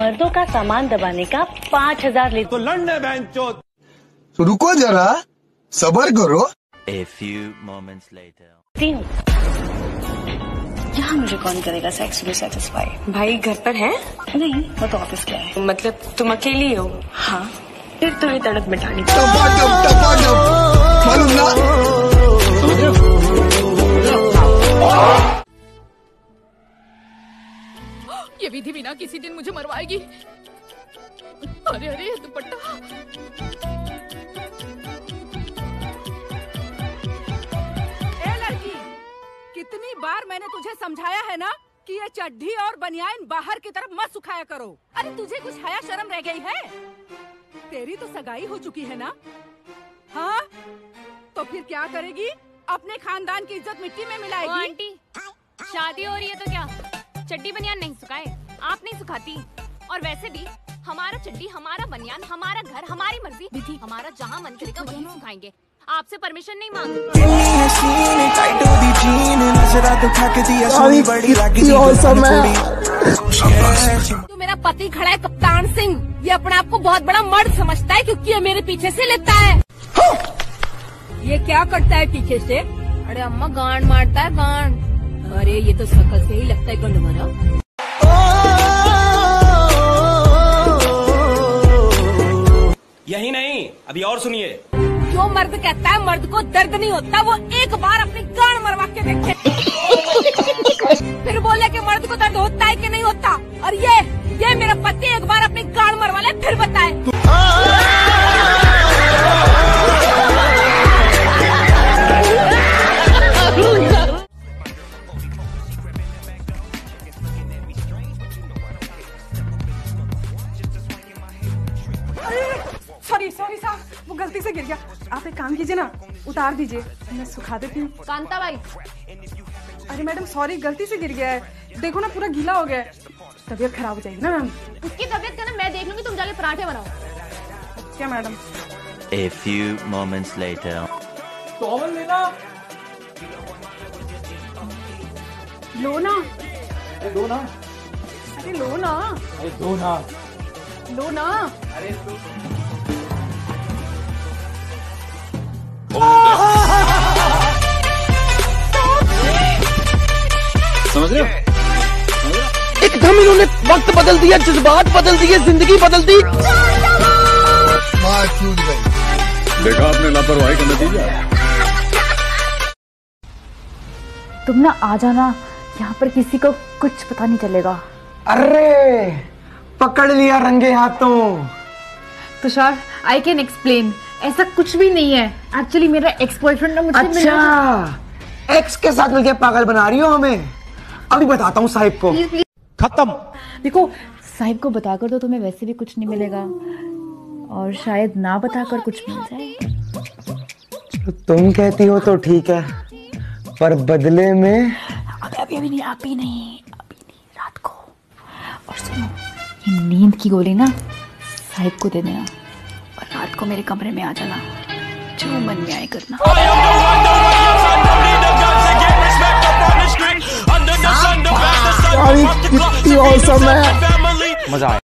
मर्दों का सामान दबाने का पाँच हज़ार लेती तो लड़ने बहन तो रुको जरा सबर करो। A few moments later. यहाँ मुझे कौन करेगा सेक्स में सेटिस्फाई भाई घर पर है? नहीं वो तो ऑफ़िस गया है। मतलब तुम अकेली हो? हाँ। फिर तो ये तड़प मिटानी। ये विधि बिना किसी दिन मुझे मरवाएगी। अरे अरे दुपट्टा। ए लड़की कितनी बार मैंने तुझे समझाया है ना कि ये चड्ढी और बनियान बाहर की तरफ़ मत सुखाया करो। अरे तुझे कुछ हया शर्म रह गई है? तेरी तो सगाई हो चुकी है ना? हाँ? तो फिर क्या करेगी? अपने खानदान की इज़्ज़त मिट्टी में मिलाएगी? आंटी शादी हो रही है तो क्या? चड्डी बनियान नहीं सुखाए आप नहीं सुखाती। और वैसे भी हमारा चड्डी हमारा बनियान हमारा घर हमारी मर्ज़ी विधि। हमारा जहाँ मन करेगा वहीं सुखाएँगे। आपसे परमिशन नहीं मांग। तो मेरा पति खड़ा है कप्तान सिंह। ये अपने आप को बहुत बड़ा मर्द समझता है क्योंकि ये मेरे पीछे से लेता है। ये क्या करता है पीछे से? अरे अम्मा गांड मारता है गांड। अरे ये तो शकल से ही यही नहीं अभी और सुनिए। जो मर्द कहता है मर्द को दर्द नहीं होता वो एक बार अपनी गांड मरवा के देखे। फिर बोले कि मर्द को दर्द होता है कि नहीं होता? और ये ये मेरा पति एक बार अपनी गांड मरवा ले फिर बताए। सॉरी सॉरी साहब वो गलती से गिर गया। आप एक काम कीजिए ना उतार दीजिए। मैं सुखा देती हूँ। कांता भाई अरे मैडम सॉरी गलती से गिर गया है। देखो ना पूरा गीला हो गया है। तबीयत खराब हो जाएगी ना मैम? उसकी तबीयत का ना मैं देख लूँगी तुम जाके पराठे बनाओ। क्या madam? A few moments later. लो ना। लो ना। अरे लो ना। अरे दो ना। लो ना। अरे समझ रहे हो? एकदम इन्होंने वक्त बदल दिया जज्बात बदल दिए ज़िंदगी बदल दी। देखा आपने लापरवाही का नतीजा? तुम ना आ जाना यहाँ पर किसी को कुछ पता नहीं चलेगा। अरे! पकड़ लिया रंगे हाथों। तुषार आई कैन एक्सप्लेन ऐसा कुछ भी नहीं है। एक्चुअली मेरा एक्स बॉयफ्रेंड ना मुझसे मिला। अच्छा। एक्स के साथ मिलके पागल बना रही हो हमें। अभी बताता हूँ साहिब को। खत्म। देखो साहिब को बताकर तो तुम्हें वैसे भी कुछ नहीं मिलेगा। और शायद ना बताकर कुछ मिल जाए। तुम कहती हो तो ठीक है। पर बदले में अभी अभी अभी नहीं अभी नहीं अभी नहीं। रात को ये नींद की गोली ना साहिब को दे देना। और रात को मेरे कमरे में आ जाना। जो मन में आए करना। कितनी मज़ा आया।